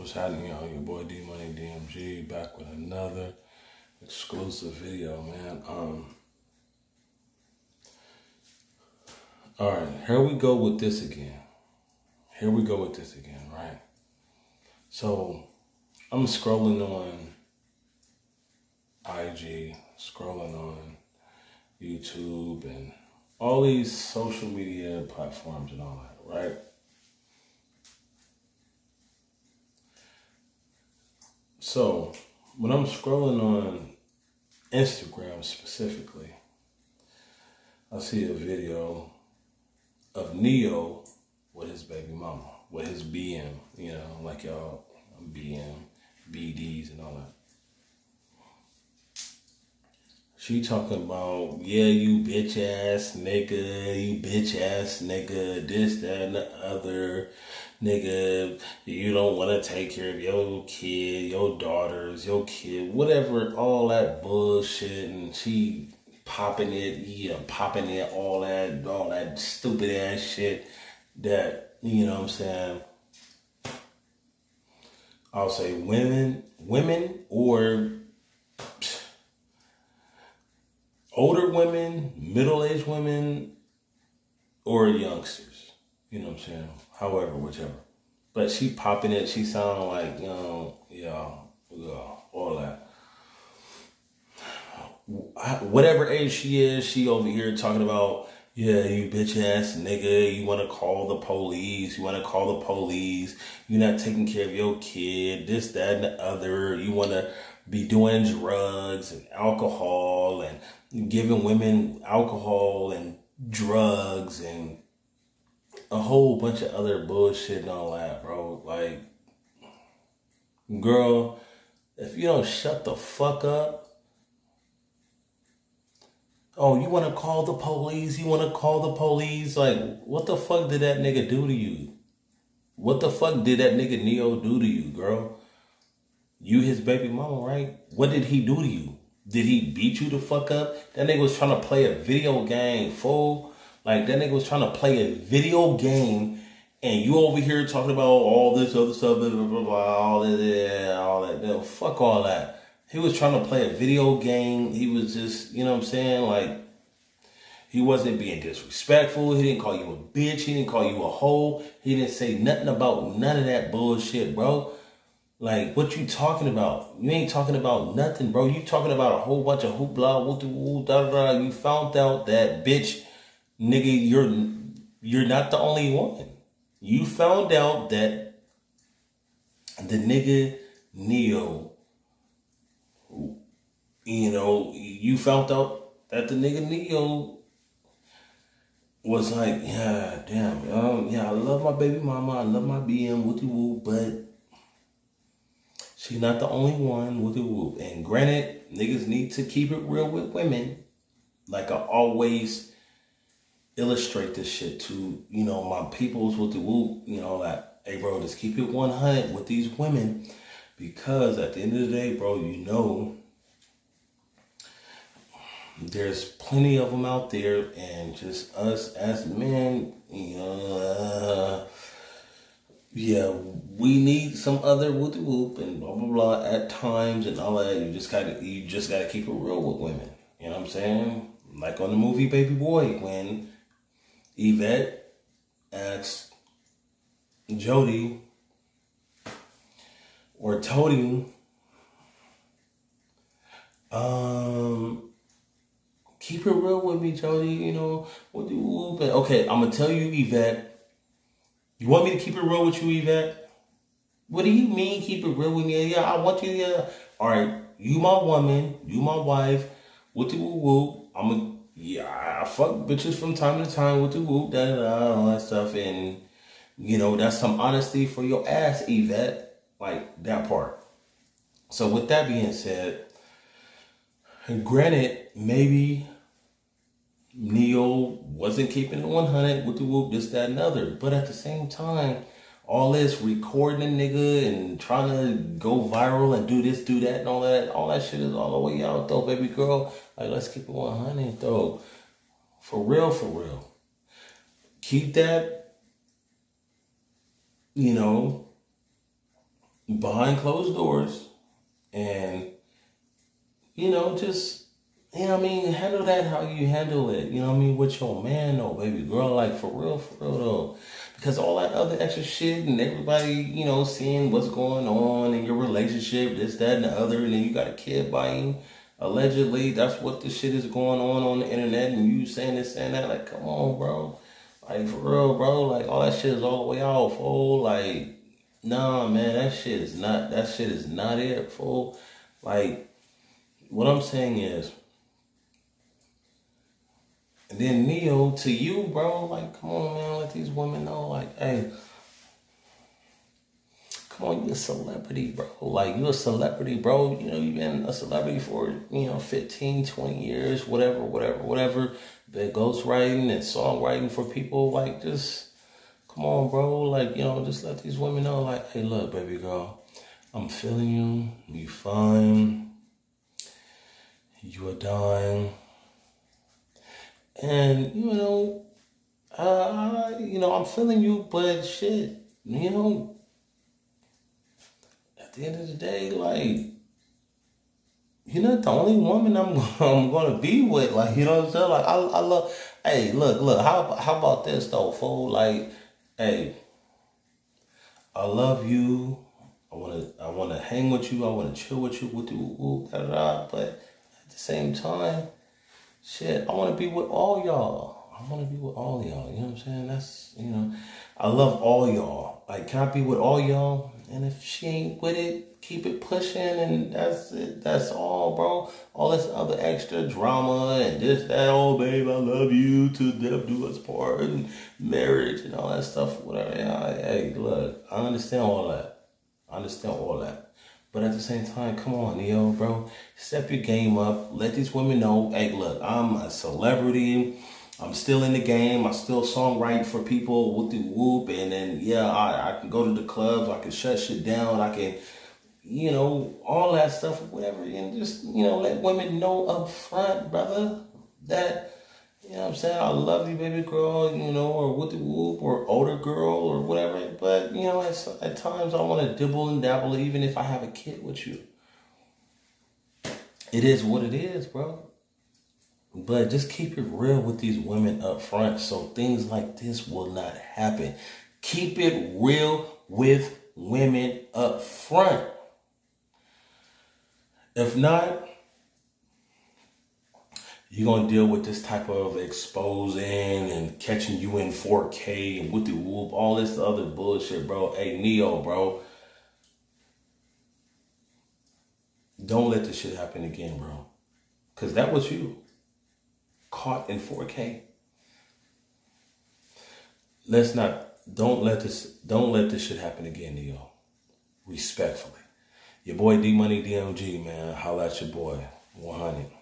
What's happening, y'all? Your boy D Money DMG back with another exclusive video, man. Um, all right, here we go with this again. Here we go with this again, right? So I'm scrolling on IG, scrolling on YouTube, and all these social media platforms and all that, right? So when I'm scrolling on Instagram specifically, I see a video of Ne-Yo with his baby mama, with his BM, you know, like y'all BM, BDs and all that. She talking about, yeah, you bitch ass nigga, you bitch ass nigga, this, that, and the other. Nigga, you don't want to take care of your kid, your daughters, your kid, whatever, all that bullshit. And she popping it, yeah, uh, popping it, all that, all that stupid ass shit that, you know what I'm saying? I'll say women, women or older women, middle aged women, or youngsters. You know what I'm saying? However, whichever. But she popping it, she sounding like, you know, yeah, yeah, all that. Whatever age she is, she over here talking about, yeah, you bitch ass nigga, you wanna call the police, you wanna call the police, you're not taking care of your kid, this, that, and the other, you wanna be doing drugs and alcohol and giving women alcohol and drugs and a whole bunch of other bullshit and all that, bro. Like, girl, if you don't shut the fuck up, oh, you want to call the police? You want to call the police? Like, what the fuck did that nigga do to you? What the fuck did that nigga Ne-Yo do to you, girl? You his baby mama, right? What did he do to you? Did he beat you the fuck up? That nigga was trying to play a video game, fool. Like that nigga was trying to play a video game, and you over here talking about all this other stuff, blah blah blah, blah all that, all that. Fuck all that. He was trying to play a video game. He was just, you know what I'm saying, like. He wasn't being disrespectful. He didn't call you a bitch. He didn't call you a hoe. He didn't say nothing about none of that bullshit, bro. Like, what you talking about? You ain't talking about nothing, bro. You talking about a whole bunch of hoopla, woo woo, da da da. You found out that bitch, nigga, you're you're not the only one. You found out that the nigga Ne-Yo, you know, you found out that the nigga Ne-Yo was like, yeah, damn, um, yeah, I love my baby mama, I love my BM, wooty woo, but She's not the only one with the whoop. And granted, niggas need to keep it real with women. Like I always illustrate this shit to, you know, my peoples with the whoop, you know, like, hey bro, just keep it 100 with these women. Because at the end of the day, bro, you know, there's plenty of them out there, and just us as men, you know, uh, yeah, we need some other whoop whoop and blah blah blah at times and all that. You just gotta you just gotta keep it real with women. You know what I'm saying? Like on the movie Baby Boy when Yvette asked Jody or Tony um keep it real with me, Jody, you know, what do you okay, I'm gonna tell you Yvette you want me to keep it real with you, Yvette? What do you mean keep it real with me? Yeah, I want you to. All right, you my woman, you my wife. What the woo woo? I'm a yeah. I fuck bitches from time to time with the whoop, da da da, all that stuff, and you know that's some honesty for your ass, Yvette. Like that part. So with that being said, granted, maybe Ne-Yo wasn't keeping it 100 with the whoop, this, that, and other. But at the same time, all this recording nigga and trying to go viral and do this, do that, and all that, all that shit is all the way out, though, baby girl. Like, let's keep it 100, though. For real, for real. Keep that, you know, behind closed doors and you know just you know what I mean? Handle that how you handle it. You know what I mean? With your man though baby girl like for real for real though. Because all that other extra shit and everybody you know seeing what's going on in your relationship this that and the other and then you got a kid biting allegedly that's what the shit is going on on the internet and you saying this saying that like come on bro. Like for real bro. Like all that shit is all the way off oh like Nah, man, that shit is not. That shit is not it, fool. Like, what I'm saying is, and then Ne-Yo to you, bro. Like, come on, man. Let these women know, like, hey, come on, you're a celebrity, bro. Like, you're a celebrity, bro. You know, you've been a celebrity for, you know, 15, 20 years, whatever, whatever, whatever. Been ghostwriting and songwriting for people. Like, just Come on, bro. Like, you know, just let these women know, like, hey, look, baby girl, I'm feeling you. You fine. You are dying. And, you know, uh, you know, I'm feeling you, but shit, you know, at the end of the day, like, you're not the only woman I'm I'm gonna be with. Like, you know what I'm saying? Like, I I love. Hey, look, look. How how about this though, fool? Like, hey, I love you. I wanna I wanna hang with you. I wanna chill with you. But at the same time, shit, I wanna be with all y'all. I wanna be with all y'all. You know what I'm saying? That's you know, I love all y'all. Like, can I be with all y'all? And if she ain't with it, keep it pushing, and that's it. That's all, bro. All this other extra drama and this, that. Oh, babe, I love you to death do us part, and marriage and all that stuff. Whatever. Hey, look, I understand all that. I understand all that. But at the same time, come on, Ne-Yo, bro. Step your game up. Let these women know, hey, look, I'm a celebrity. I'm still in the game. I still songwrite for people with the whoop, and then yeah, I, I can go to the clubs. I can shut shit down. I can, you know, all that stuff, whatever, and just you know, let women know up front, brother, that you know what I'm saying I love you, baby girl, you know, or the whoop, or older girl, or whatever. But you know, at, at times I want to dibble and dabble, even if I have a kid with you. It is what it is, bro. But just keep it real with these women up front so things like this will not happen. Keep it real with women up front. If not, you're to deal with this type of exposing and catching you in 4K and with the whoop, all this other bullshit, bro. Hey, Ne-Yo, bro. Don't let this shit happen again, bro. Because that was you caught in 4K. Let's not don't let this don't let this shit happen again y'all. Respectfully. Your boy D Money DMG, man. Holla at your boy. 100.